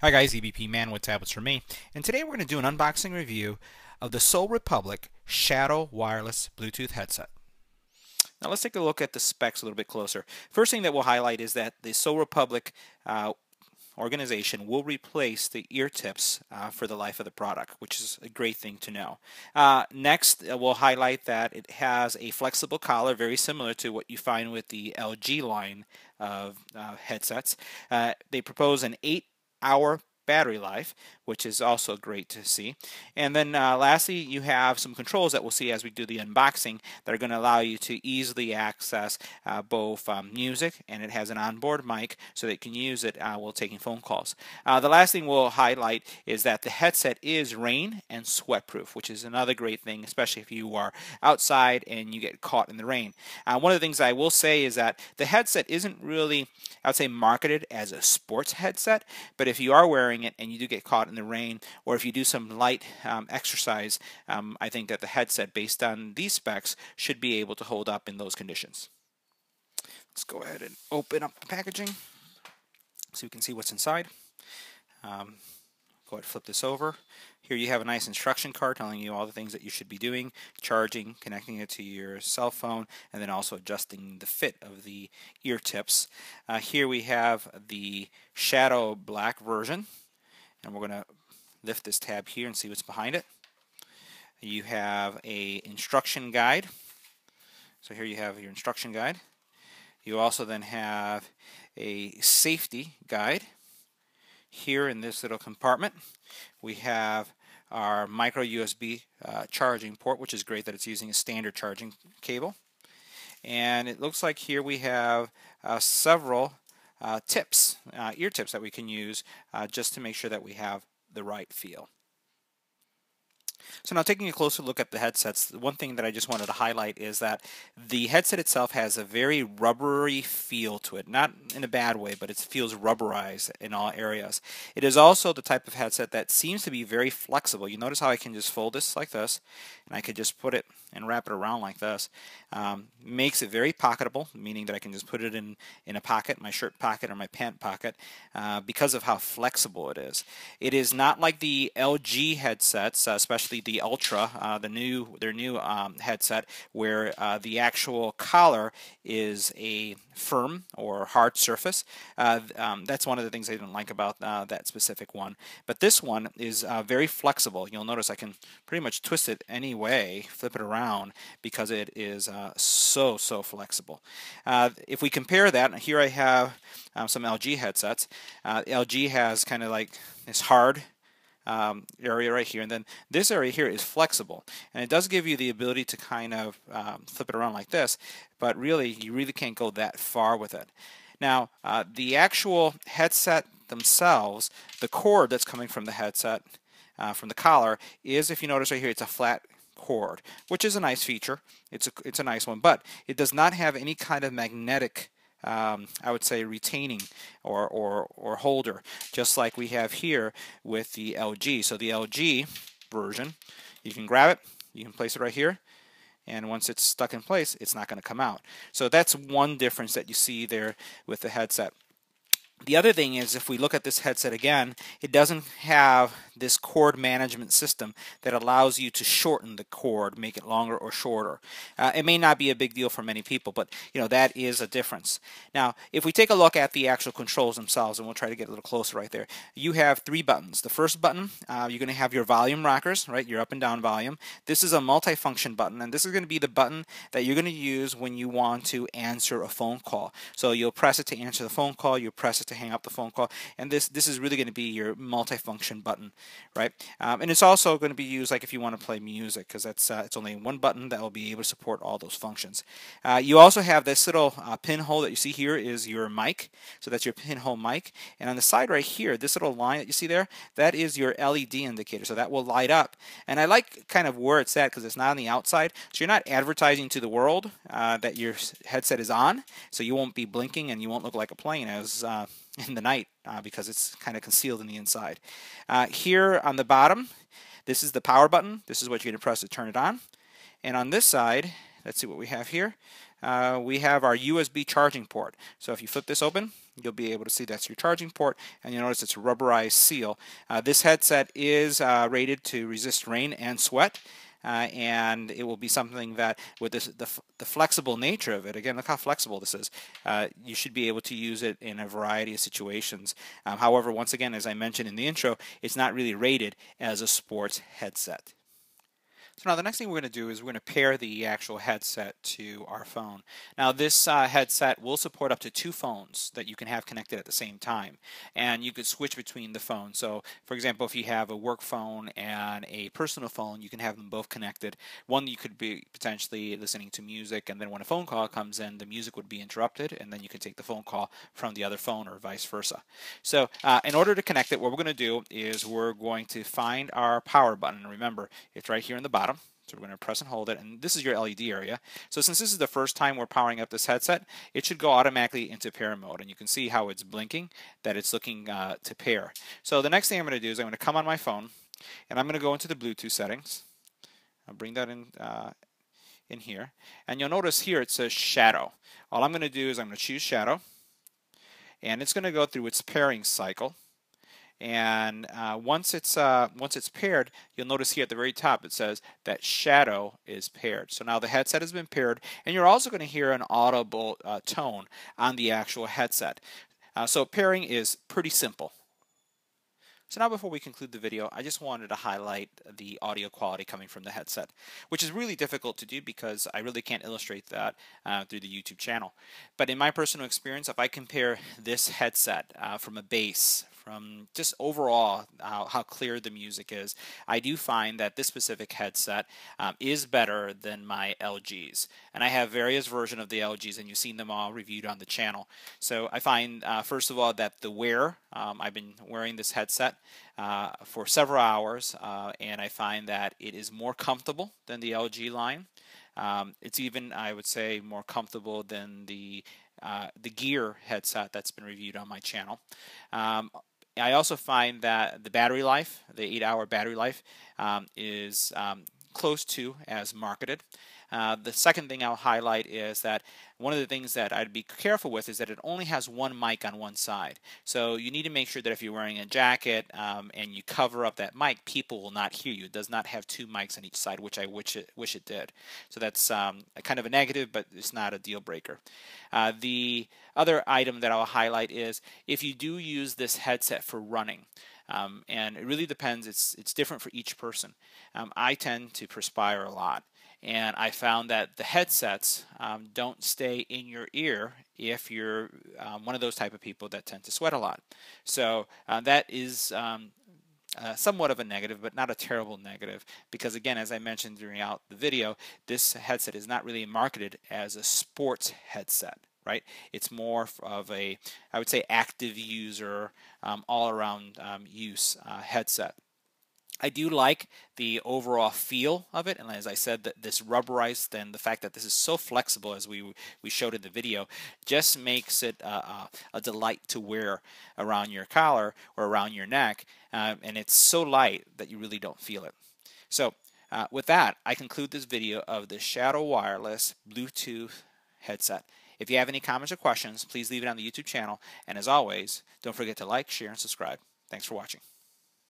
Hi guys, EBP Man with tablets for me, and today we're going to do an unboxing review of the SOL Republic Shadow Wireless Bluetooth headset. Now let's take a look at the specs a little bit closer. First thing that we'll highlight is that the SOL Republic uh, organization will replace the ear tips uh, for the life of the product, which is a great thing to know. Uh, next, uh, we'll highlight that it has a flexible collar, very similar to what you find with the LG line of uh, headsets. Uh, they propose an 8 hour battery life, which is also great to see. And then uh, lastly, you have some controls that we'll see as we do the unboxing that are going to allow you to easily access uh, both um, music and it has an onboard mic so that you can use it uh, while taking phone calls. Uh, the last thing we'll highlight is that the headset is rain and sweat proof, which is another great thing, especially if you are outside and you get caught in the rain. Uh, one of the things I will say is that the headset isn't really, I would say, marketed as a sports headset, but if you are wearing it and you do get caught in the rain, or if you do some light um, exercise, um, I think that the headset, based on these specs, should be able to hold up in those conditions. Let's go ahead and open up the packaging so you can see what's inside. Um, go ahead and flip this over. Here you have a nice instruction card telling you all the things that you should be doing, charging, connecting it to your cell phone, and then also adjusting the fit of the ear tips. Uh, here we have the Shadow Black version and we're going to lift this tab here and see what's behind it. You have a instruction guide. So here you have your instruction guide. You also then have a safety guide. Here in this little compartment, we have our micro USB uh, charging port, which is great that it's using a standard charging cable. And it looks like here we have uh, several uh, tips, uh, ear tips that we can use uh, just to make sure that we have the right feel. So now taking a closer look at the headsets, one thing that I just wanted to highlight is that the headset itself has a very rubbery feel to it. Not in a bad way, but it feels rubberized in all areas. It is also the type of headset that seems to be very flexible. You notice how I can just fold this like this, and I could just put it and wrap it around like this. Um, makes it very pocketable, meaning that I can just put it in, in a pocket, my shirt pocket or my pant pocket, uh, because of how flexible it is. It is not like the LG headsets, uh, especially the Ultra, uh, the new their new um, headset, where uh, the actual collar is a firm or hard surface. Uh, um, that's one of the things I didn't like about uh, that specific one. But this one is very flexible. You'll notice I can pretty much twist it any way, flip it around, because it is uh, so, so flexible. Uh, if we compare that, here I have um, some LG headsets. Uh, LG has kind of like this hard um, area right here, and then this area here is flexible, and it does give you the ability to kind of um, flip it around like this, but really, you really can't go that far with it. Now, uh, the actual headset themselves, the cord that's coming from the headset, uh, from the collar, is, if you notice right here, it's a flat cord, which is a nice feature. It's a, it's a nice one, but it does not have any kind of magnetic um, I would say retaining or, or, or holder, just like we have here with the LG. So the LG version, you can grab it, you can place it right here, and once it's stuck in place, it's not going to come out. So that's one difference that you see there with the headset. The other thing is if we look at this headset again, it doesn't have this cord management system that allows you to shorten the cord, make it longer or shorter. Uh, it may not be a big deal for many people, but you know that is a difference. Now, if we take a look at the actual controls themselves, and we'll try to get a little closer right there, you have three buttons. The first button, uh, you're going to have your volume rockers, right? Your up and down volume. This is a multifunction button, and this is going to be the button that you're going to use when you want to answer a phone call. So you'll press it to answer the phone call, you press it to hang up the phone call, and this this is really going to be your multifunction button right? Um, and it's also going to be used like if you want to play music because that's uh, it's only one button that will be able to support all those functions. Uh, you also have this little uh, pinhole that you see here is your mic, so that's your pinhole mic. And on the side right here, this little line that you see there, that is your LED indicator, so that will light up. And I like kind of where it's at because it's not on the outside, so you're not advertising to the world uh, that your headset is on, so you won't be blinking and you won't look like a plane as uh, in the night uh, because it's kind of concealed in the inside. Uh, here on the bottom, this is the power button. This is what you're going to press to turn it on. And on this side, let's see what we have here. Uh, we have our USB charging port. So if you flip this open, you'll be able to see that's your charging port and you'll notice it's a rubberized seal. Uh, this headset is uh, rated to resist rain and sweat. Uh, and it will be something that with this, the, the flexible nature of it again look how flexible this is uh, you should be able to use it in a variety of situations. Um, however once again as I mentioned in the intro it's not really rated as a sports headset so now the next thing we're going to do is we're going to pair the actual headset to our phone. Now this uh, headset will support up to two phones that you can have connected at the same time. And you could switch between the phones. So for example, if you have a work phone and a personal phone, you can have them both connected. One you could be potentially listening to music and then when a phone call comes in, the music would be interrupted and then you can take the phone call from the other phone or vice versa. So uh, in order to connect it, what we're going to do is we're going to find our power button. Remember, it's right here in the bottom bottom. So we're going to press and hold it, and this is your LED area. So since this is the first time we're powering up this headset, it should go automatically into pair mode, and you can see how it's blinking, that it's looking uh, to pair. So the next thing I'm going to do is I'm going to come on my phone, and I'm going to go into the Bluetooth settings. I'll bring that in, uh, in here, and you'll notice here it says shadow. All I'm going to do is I'm going to choose shadow, and it's going to go through its pairing cycle and uh, once it's uh, once it's paired you'll notice here at the very top it says that shadow is paired. So now the headset has been paired and you're also going to hear an audible uh, tone on the actual headset. Uh, so pairing is pretty simple. So now before we conclude the video, I just wanted to highlight the audio quality coming from the headset, which is really difficult to do because I really can't illustrate that uh, through the YouTube channel. But in my personal experience, if I compare this headset uh, from a bass, from just overall how, how, clear the music is, I do find that this specific headset um, is better than my LGs. And I have various versions of the LGs, and you've seen them all reviewed on the channel. So I find, uh, first of all, that the wear, um, I've been wearing this headset uh, for several hours, uh, and I find that it is more comfortable than the LG line. Um, it's even, I would say, more comfortable than the uh, the gear headset that's been reviewed on my channel. Um, I also find that the battery life, the 8 hour battery life, um, is um, close to as marketed. Uh, the second thing I'll highlight is that one of the things that I'd be careful with is that it only has one mic on one side. So you need to make sure that if you're wearing a jacket um, and you cover up that mic, people will not hear you. It does not have two mics on each side, which I wish it, wish it did. So that's um, kind of a negative, but it's not a deal breaker. Uh, the other item that I'll highlight is if you do use this headset for running, um, and it really depends. It's it's different for each person. Um, I tend to perspire a lot, and I found that the headsets um, don't stay in your ear if you're um, one of those type of people that tend to sweat a lot. So uh, that is um, uh, somewhat of a negative, but not a terrible negative, because again, as I mentioned throughout the video, this headset is not really marketed as a sports headset right? It's more of a, I would say, active user, um, all around um, use uh, headset. I do like the overall feel of it, and as I said, that this rubberized and the fact that this is so flexible, as we we showed in the video, just makes it a delight to wear around your collar or around your neck, uh, and it's so light that you really don't feel it. So, uh, with that, I conclude this video of the Shadow Wireless Bluetooth headset. If you have any comments or questions, please leave it on the YouTube channel. And as always, don't forget to like, share, and subscribe. Thanks for watching.